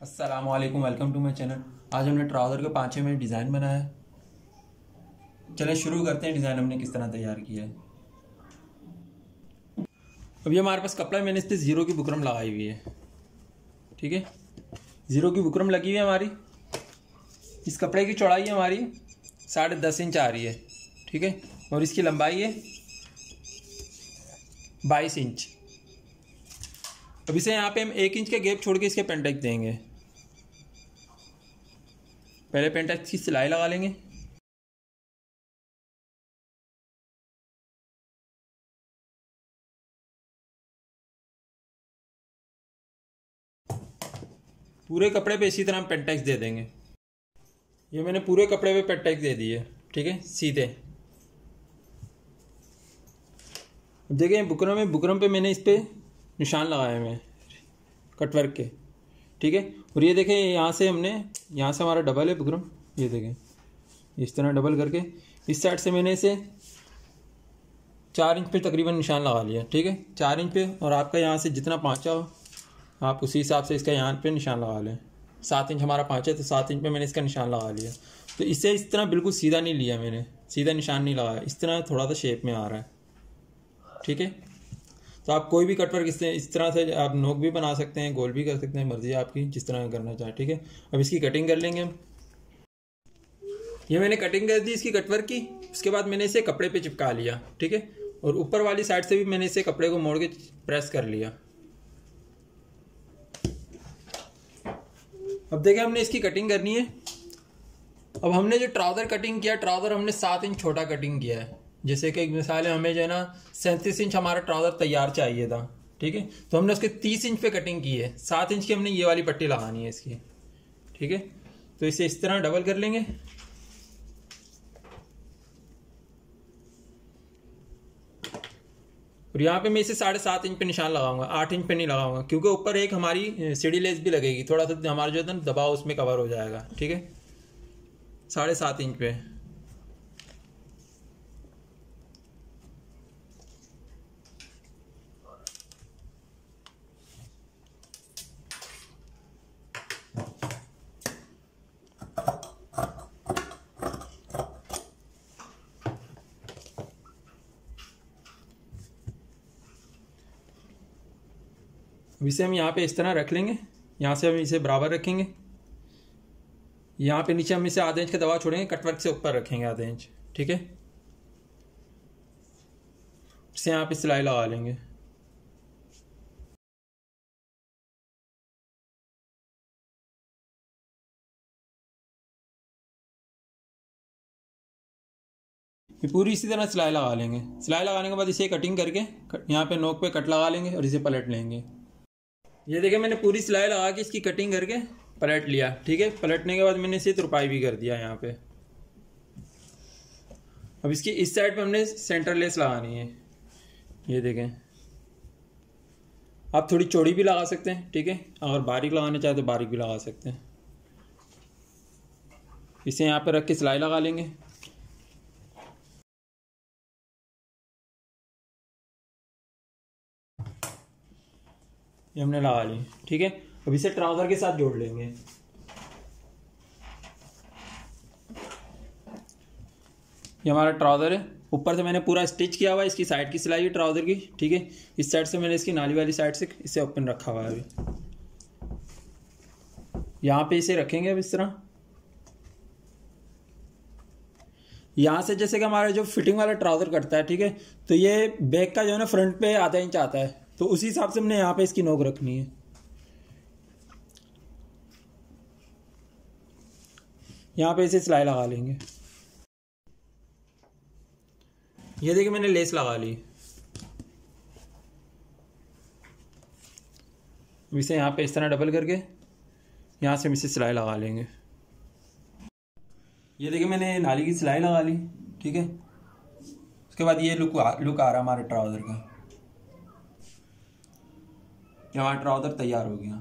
Aslam welcome to my channel आज हमने trouser के पाँच मिनट डिज़ाइन बनाया है। चलें शुरू करते हैं डिज़ाइन हमने किस तरह तैयार किया है। अभी हमारे पास कपड़ा मैंने इस पर ज़ीरो की बुकरम लगाई हुई है। ठीक है? ज़ीरो की बुकरम लगी हुई है हमारी। इस कपड़े की चौड़ाई हमारी साढ़े दस इंच आ रही है। ठीक है? और इसकी लंबाई है बाईस इंच। अब इसे यहाँ पे हम एक इंच के गैप छोड़ के इसके पेंटेक्स देंगे। पहले पेंटेक्स की सिलाई लगा लेंगे। पूरे कपड़े पे इसी तरह हम पेंटेक्स दे देंगे। ये मैंने पूरे कपड़े पे पेंटेक्स दे दिए ठीक है? सीधे। देखिए बुकरम में बुकरम पे मैंने इस पर निशान लगाए हुए हैं, कटवर्क के। ठीक है? और ये देखें, यहाँ से हमने, यहाँ से हमारा डबल है बुकरम ये देखें, इस तरह डबल करके, इस साइड से मैंने इसे चार इंच पे तकरीबन निशान लगा लिया, ठीक है? चार इंच पे, और आपका यहाँ से जितना पाँचा हो, आप उसी हिसाब से इसका यहाँ पे निशान लगा लें। सात इंच हमारा पाँच है तो सात इंच पे मैंने इसका निशान लगा लिया। तो इसे इस तरह बिल्कुल सीधा नहीं लिया मैंने, सीधा निशान नहीं लगाया, इस तरह थोड़ा सा शेप में आ रहा है, ठीक है? तो आप कोई भी कटवर्क इस इस तरह से आप नोक भी बना सकते हैं, गोल भी कर सकते हैं, मर्ज़ी आपकी, जिस तरह करना चाहें, ठीक है? अब इसकी कटिंग कर लेंगे हम। ये मैंने कटिंग कर दी इसकी कटवर्क की, उसके बाद मैंने इसे कपड़े पे चिपका लिया, ठीक है? और ऊपर वाली साइड से भी मैंने इसे कपड़े को मोड़ के प्रेस कर लिया। अब देखिए, हमने इसकी कटिंग करनी है। अब हमने जो ट्राउज़र कटिंग किया ट्राउज़र हमने सात इंच छोटा कटिंग किया है। जैसे कि एक मिसाल है, हमें जो है ना, सैंतीस इंच हमारा ट्राउज़र तैयार चाहिए था, ठीक है? तो हमने उसके तीस इंच पे कटिंग की है। सात इंच की हमने ये वाली पट्टी लगानी है इसकी, ठीक है? तो इसे इस तरह डबल कर लेंगे। और यहाँ पे मैं इसे साढ़े सात इंच पे निशान लगाऊँगा, आठ इंच पे नहीं लगाऊँगा, क्योंकि ऊपर एक हमारी सीढ़ी लेस भी लगेगी, थोड़ा सा हमारा जो है ना, दबाव उसमें कवर हो जाएगा, ठीक है? साढ़े सात इंच पे। इसे हम यहाँ पे इस तरह रख लेंगे। यहाँ से हम इसे बराबर रखेंगे। यहाँ पे नीचे हम इसे आधे इंच का दवा छोड़ेंगे कटवर्क से ऊपर रखेंगे आधे इंच, ठीक है? इसे यहाँ पे सिलाई लगा लेंगे। पूरी इसी तरह सिलाई लगा लेंगे। सिलाई लगाने के बाद इसे कटिंग करके यहाँ पे नोक पे कट लगा लेंगे और इसे पलट लेंगे। ये देखिए, मैंने पूरी सिलाई लगा के इसकी कटिंग करके पलट लिया। ठीक है? पलटने के बाद मैंने इसे तुरपाई भी कर दिया यहाँ पे। अब इसकी इस साइड पे हमने सेंटर लेस लगानी है। ये देखें। आप थोड़ी चौड़ी भी लगा सकते हैं, ठीक है? अगर बारीक लगाना चाहे तो बारीक भी लगा सकते हैं। इसे यहाँ पे रख के सिलाई लगा लेंगे। ये हमने लगा ली, ठीक है? अब इसे ट्राउज़र के साथ जोड़ लेंगे। ये हमारा ट्राउज़र है। ऊपर से मैंने पूरा स्टिच किया हुआ है, इसकी साइड की सिलाई है ट्राउज़र की, ठीक है? इस साइड से मैंने इसकी नाली वाली साइड से इसे ओपन रखा हुआ है अभी। यहाँ पे इसे रखेंगे अब इस तरह। यहाँ से जैसे कि हमारा जो फिटिंग वाला ट्राउज़र करता है, ठीक है? तो ये बैक का जो है ना फ्रंट पे आधा इंच आता है। तो उसी हिसाब से हमने यहाँ पे इसकी नोक रखनी है। यहाँ पे इसे सिलाई लगा लेंगे। ये देखिए मैंने लेस लगा ली। इसे यहाँ पे इस तरह डबल करके यहाँ से हम इसे सिलाई लगा लेंगे। ये देखिए मैंने नाली की सिलाई लगा ली ठीक है? उसके बाद ये लुक आ, लुक आ रहा हमारे ट्राउज़र का। हमारा ट्राउज़र तैयार हो गया